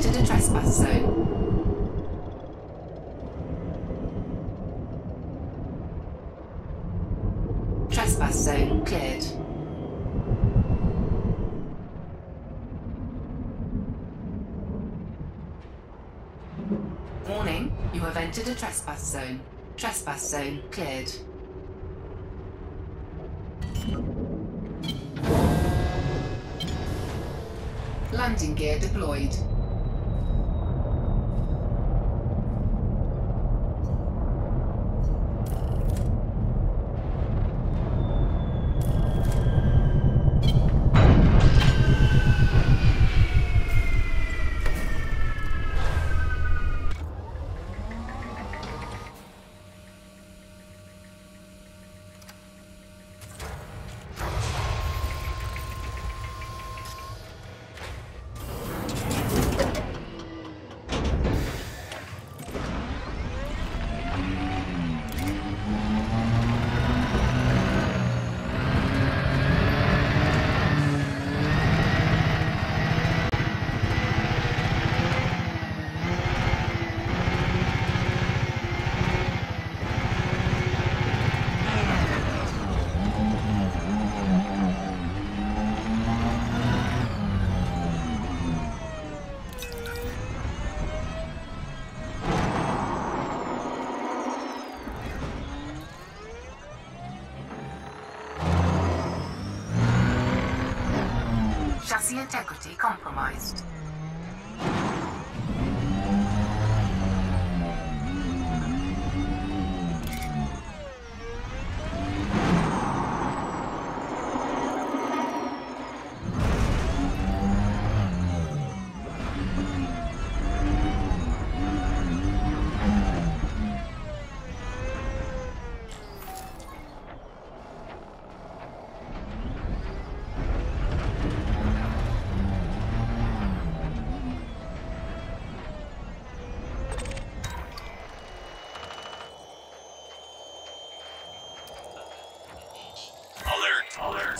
trespass zone. Trespass zone cleared. Warning, you have entered a trespass zone. Trespass zone cleared. Landing gear deployed. Integrity compromised.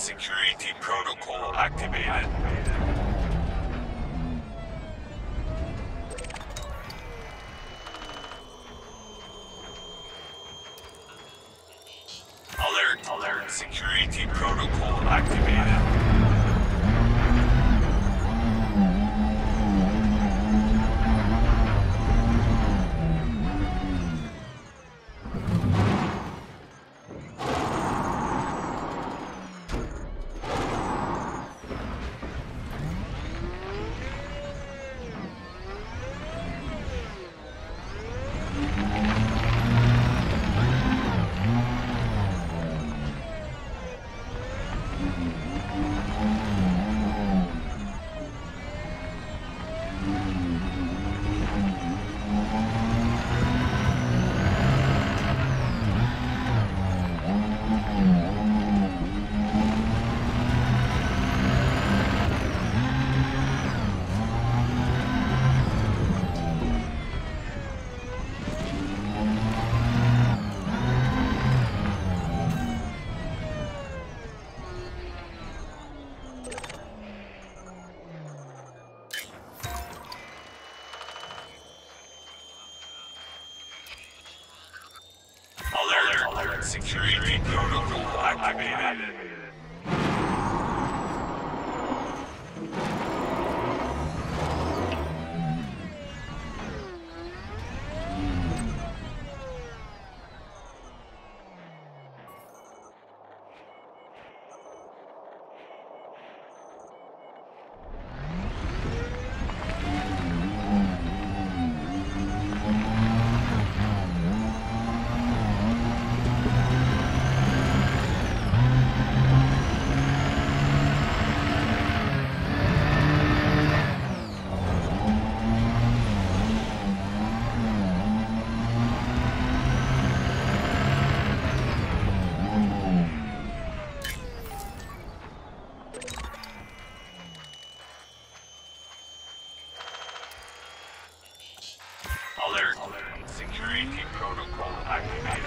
Security protocol activated. Security protocol activated. protocol activated.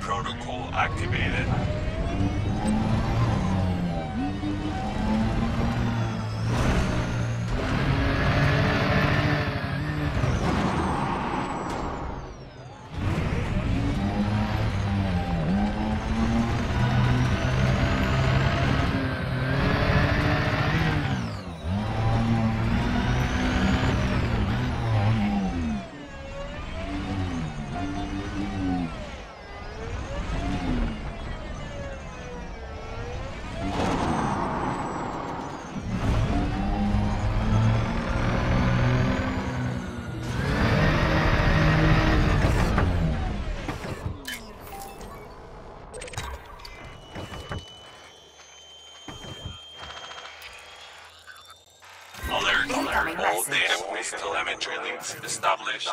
Protocol activated. All message. database telemetry links established.